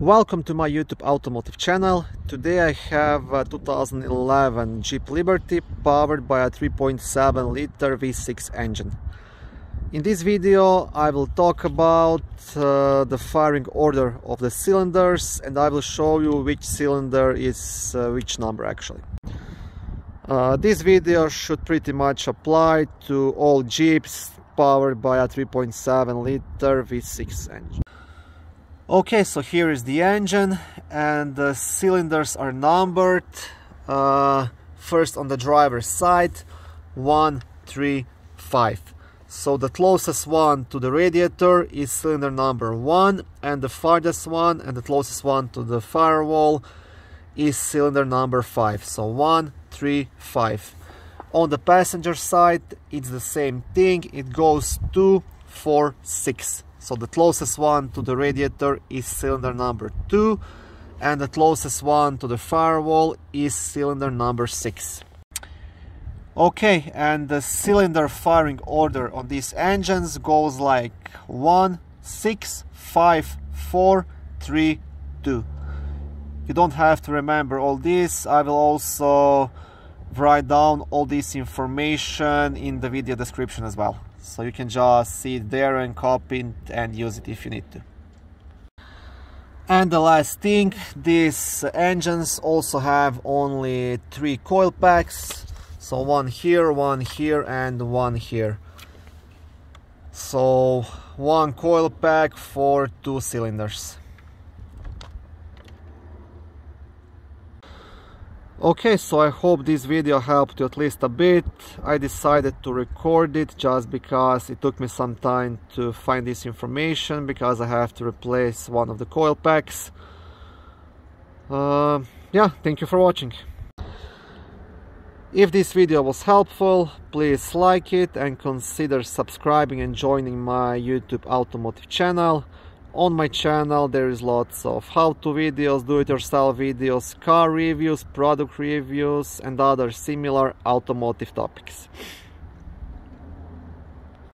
Welcome to my YouTube automotive channel. Today I have a 2011 Jeep Liberty powered by a 3.7 liter V6 engine. In this video I will talk about uh, the firing order of the cylinders and I will show you which cylinder is uh, which number actually. Uh, this video should pretty much apply to all Jeeps powered by a 3.7 liter V6 engine. Okay, so here is the engine and the cylinders are numbered. Uh, first on the driver's side, one, three, five. So the closest one to the radiator is cylinder number one and the farthest one and the closest one to the firewall is cylinder number five. So one, three, five. On the passenger side, it's the same thing. It goes two, four, six. So the closest one to the radiator is cylinder number 2 and the closest one to the firewall is cylinder number 6. Okay, and the cylinder firing order on these engines goes like 1, 6, 5, 4, 3, 2. You don't have to remember all this. I will also write down all this information in the video description as well so you can just see it there and copy it and use it if you need to. And the last thing these engines also have only three coil packs. So one here one here and one here. So one coil pack for two cylinders Okay, so I hope this video helped you at least a bit. I decided to record it just because it took me some time to find this information because I have to replace one of the coil packs. Uh, yeah, thank you for watching. If this video was helpful, please like it and consider subscribing and joining my YouTube automotive channel on my channel there is lots of how-to videos, do-it-yourself videos, car reviews, product reviews and other similar automotive topics.